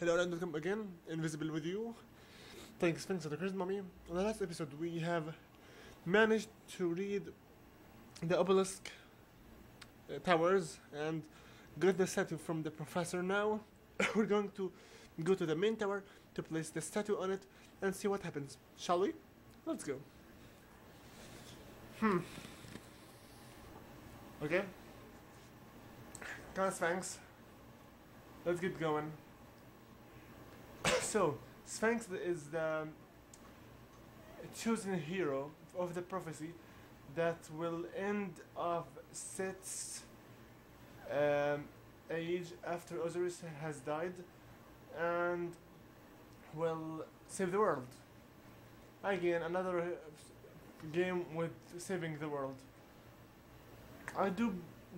Hello and welcome again, Invisible with you. Thanks, thanks to the Cursed Mummy. In the last episode, we have managed to read the obelisk uh, towers and get the statue from the professor now. We're going to go to the main tower to place the statue on it and see what happens. Shall we? Let's go. Hmm. Okay. On, Sphinx. Let's get going. So, Sphinx is the chosen hero of the prophecy that will end of Seth's um, age after Osiris has died and will save the world. Again, another uh, game with saving the world. I do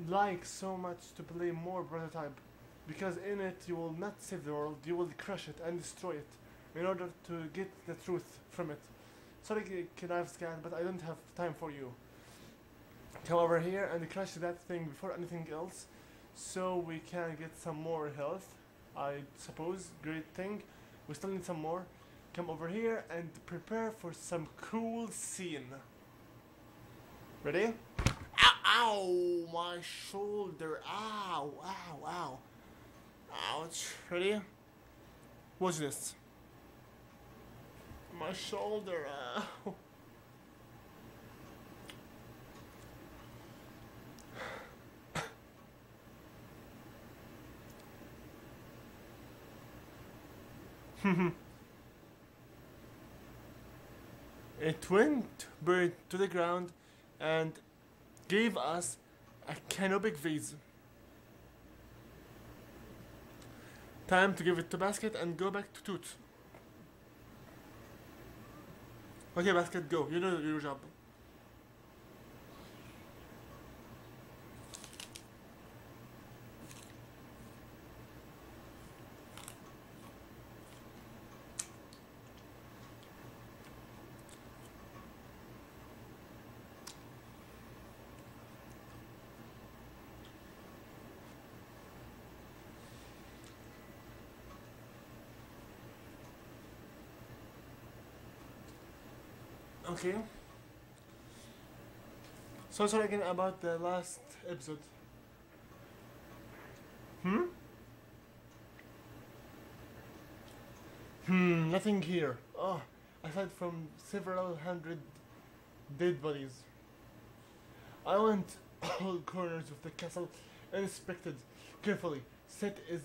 like so much to play more prototype because in it you will not save the world, you will crush it and destroy it in order to get the truth from it. Sorry, Knives Cat, but I don't have time for you. Come over here and crush that thing before anything else so we can get some more health. I suppose, great thing. We still need some more. Come over here and prepare for some cool scene. Ready? Ow, ow, my shoulder. Ow, ow, ow. Ouch. Ready? Watch this. My shoulder. Ow. Uh. it went buried to the ground and gave us a canopic vase. Time to give it to Basket and go back to Tut. Okay, Basket, go. You know your job. Okay. So sorry again about the last episode. Hmm? Hmm, nothing here. Oh, aside from several hundred dead bodies. I went all corners of the castle and inspected carefully. Set is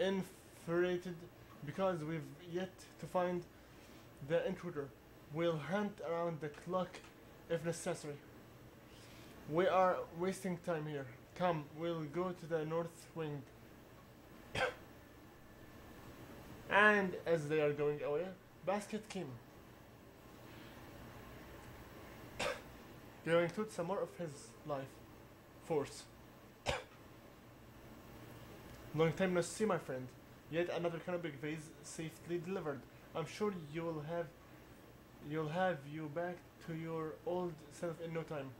infuriated because we've yet to find the intruder. We'll hunt around the clock if necessary. We are wasting time here. Come, we'll go to the north wing. and as they are going away, Basket came. Giving Tut some more of his life force. Long time no see, my friend. Yet another canopic vase safely delivered. I'm sure you will have you'll have you back to your old self in no time.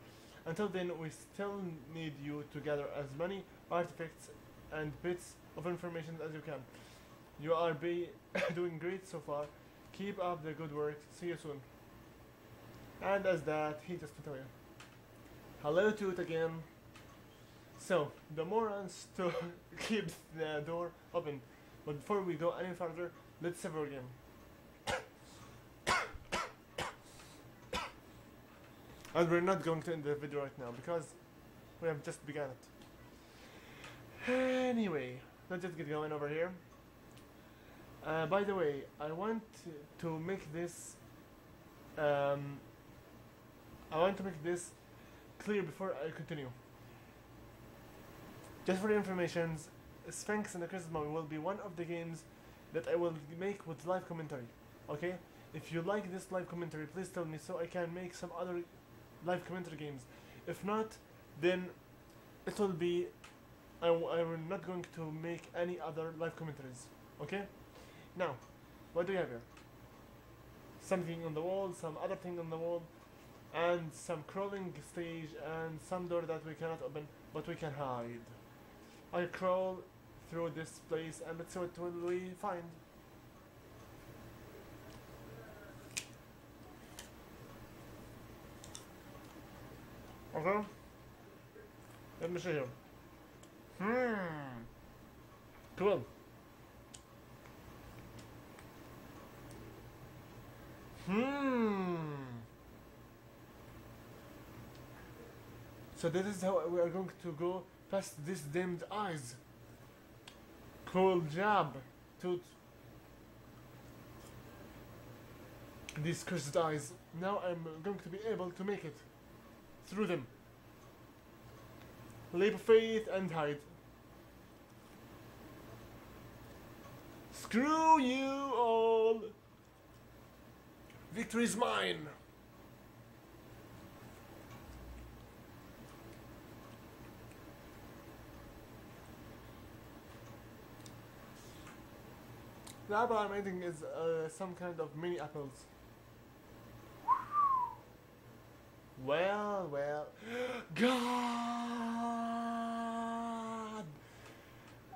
Until then, we still need you to gather as many artifacts and bits of information as you can. You are be doing great so far. Keep up the good work. See you soon. And as that, he just went away. Hello to it again. So, the morons to keep the door open. But before we go any further, let's save our game. And we're not going to end the video right now because we have just begun it. Anyway, let's just get going over here. Uh, by the way, I want to make this um, I want to make this clear before I continue. Just for your information, Sphinx and the Cursed Mummy will be one of the games that I will make with live commentary. Okay? If you like this live commentary, please tell me so I can make some other live commentary games. If not, then it will be. I, I'm not going to make any other live commentaries. Okay? Now, what do we have here? Something on the wall, some other thing on the wall, and some crawling stage, and some door that we cannot open, but we can hide. I crawl through this place and let's see what will we find. Okay. Let me see here. Hmm. Cool. Hmm. So this is how we are going to go past these damned eyes. Cool job, Tut. These cursed eyes. Now I'm going to be able to make it through them. Leap of faith and hide. Screw you all! Victory is mine! The apple I'm eating is uh, some kind of mini apples. Well, well. God!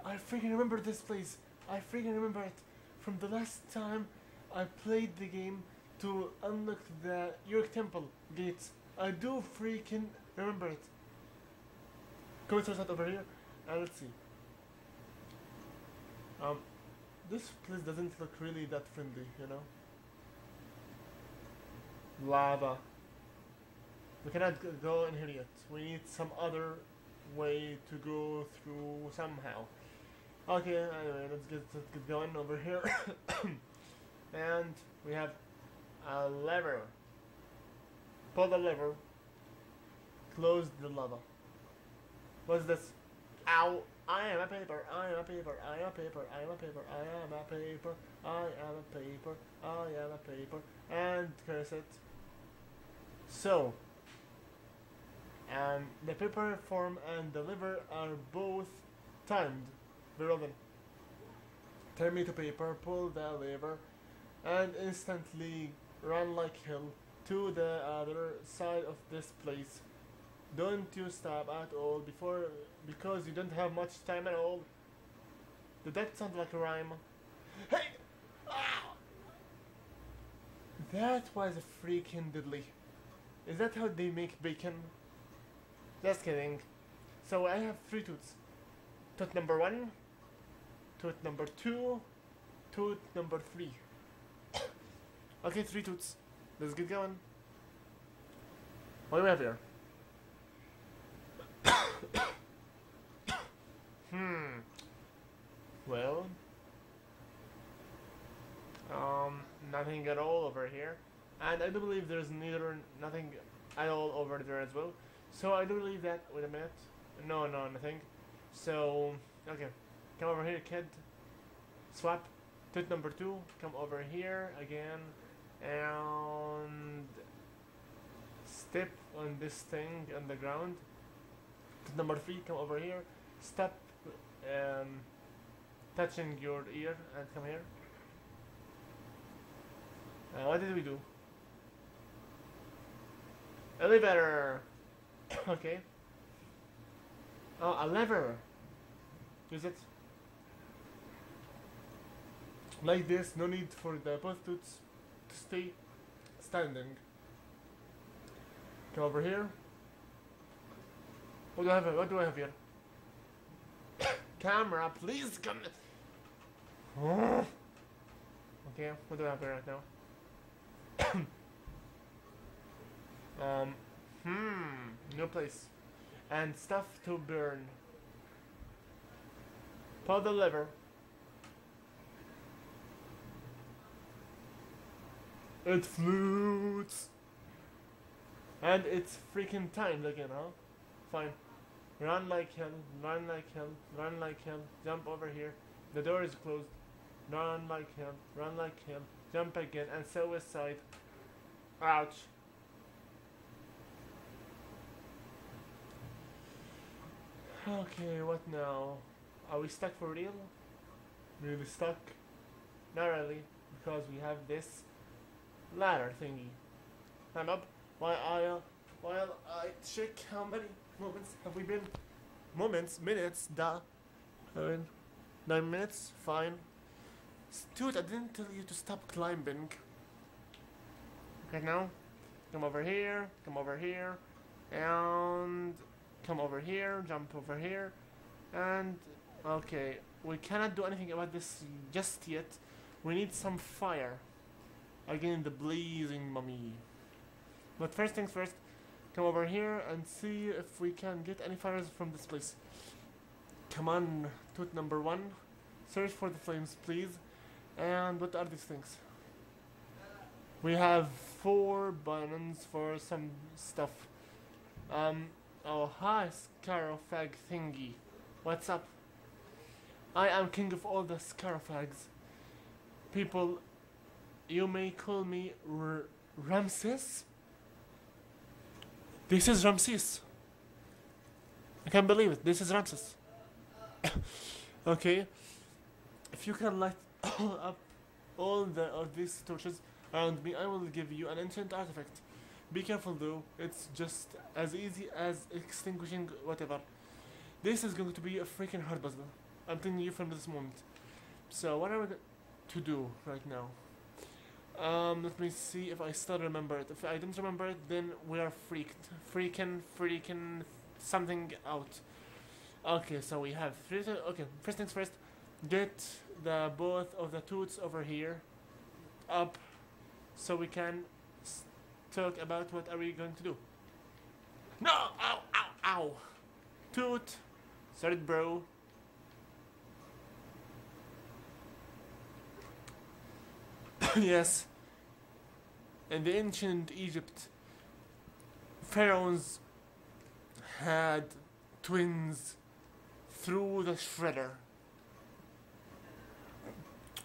I freaking remember this place. I freaking remember it from the last time I played the game to unlock the York Temple gates. I do freaking remember it. Come start over here and let's see. Um, this place doesn't look really that friendly, you know. Lava. We cannot go in here yet. We need some other way to go through somehow. Okay, anyway, let's get, let's get going over here. and we have a lever. Pull the lever. Close the lava. What's this? Ow! I am a paper, I am a paper, I am a paper, I am a paper, I am a paper, I am a paper, I am a paper, and curse it. So, um, the paper form and the liver are both timed. Very. Turn me to paper, pull the lever, and instantly run like hell to the other side of this place. Don't you stop at all before because you don't have much time at all. Did that sound like a rhyme? Hey! Ah! That was a freaking deadly. Is that how they make bacon? Just kidding. So I have three toots. Toot number one, toot number two, toot number three. okay, three toots. Let's get going. What do we have here? hmm. Well. Um, nothing at all over here. And I do believe there's neither nothing at all over there as well. So I do believe that. Wait a minute. No, no, nothing. So, okay. Come over here, kid. Swap. Tooth number two. Come over here again. And step on this thing on the ground. Tooth number three. Come over here. Step. um, touching your ear and come here. Uh, what did we do? Elevator. Okay. Oh, a lever. Use it. Like this, no need for the prostitutes to stay standing. Come over here. What do I have? What do I have here? Camera, please come. okay, what do I have here right now? um, hmm, no place. And stuff to burn. Pull the lever. It flutes. And it's freaking timed again, huh? Fine. Run like hell, run like hell, run like hell, jump over here. The door is closed. Run like hell, run like hell, jump again, and so suicide. Ouch. Okay, what now? Are we stuck for real? Really stuck? Not really, because we have this ladder thingy. I'm up while I, uh, while I check how many moments have we been? Moments, minutes, da. I mean, Nine minutes, fine. Dude, I didn't tell you to stop climbing. Okay, now, come over here, come over here, and come over here, jump over here, and okay, we cannot do anything about this just yet. We need some fire. Again, the blazing mummy. But first things first, come over here and see if we can get any fires from this place. Come on, tooth number one. Search for the flames, please. And what are these things? We have four buttons for some stuff. Um, oh, hi, Scarafag thingy. What's up? I am king of all the Scarafags. People, you may call me R Ramses. This is Ramses. I can't believe it. This is Ramses. okay. If you can light up all the of these torches around me, I will give you an ancient artifact. Be careful though, it's just as easy as extinguishing whatever. This is going to be a freaking hard puzzle. I'm telling you from this moment. So what are we to do right now? Um, let me see if I still remember it. If I don't remember it, then we are freaked. Freaking, freaking something out. Okay, so we have three. Okay, first things first. Get the both of the toots over here up so we can talk about what are we going to do. No! Ow! Ow! Ow! Tut! Sorry, bro. yes. In the ancient Egypt, pharaohs had twins through the shredder.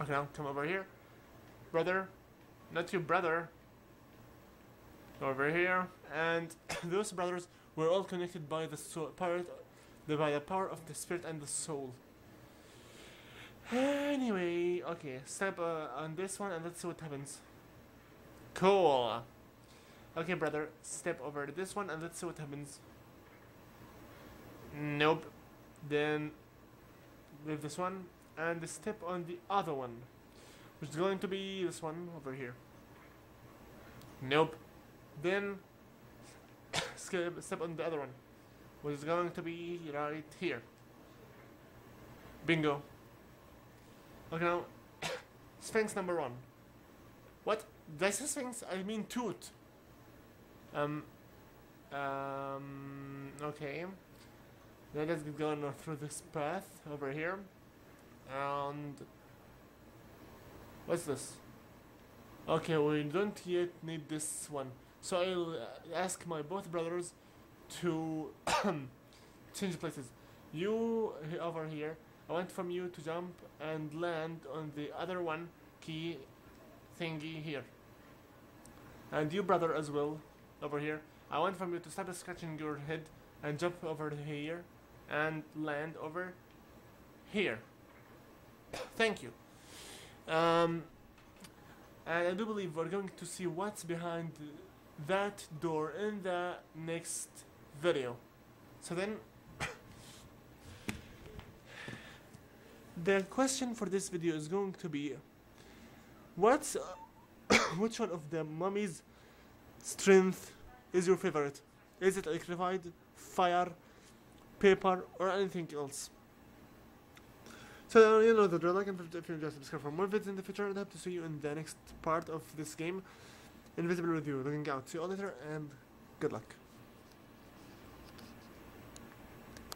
Okay, come over here. Brother. Not your brother. Over here. And those brothers were all connected by the soul, power, by the power of the spirit and the soul. Anyway, okay, step uh, on this one and let's see what happens. Cool. Okay, brother, step over to this one and let's see what happens. Nope. Then leave this one and step on the other one, which is going to be this one over here. Nope. Then skip, step on the other one, which is going to be right here. Bingo. Okay, now Sphinx number one. What? Did I say Sphinx? I mean Tut. Um. Um. Okay. Let's get going through this path over here. And what's this? Okay, we don't yet need this one. So I'll uh, ask my both brothers to change places. You over here. I want from you to jump and land on the other one key thingy here. And you brother as well over here. I want from you to stop scratching your head and jump over here and land over here. Thank you. Um, and I do believe we're going to see what's behind that door in the next video. So then, the question for this video is going to be, what's, uh, which one of the mummy's strength is your favorite? Is it electrified, fire, paper, or anything else? So, you know the drill, like and if you enjoyed, subscribe for more videos in the future, and I hope to see you in the next part of this game. Invisible you, looking out. See you all later, and good luck.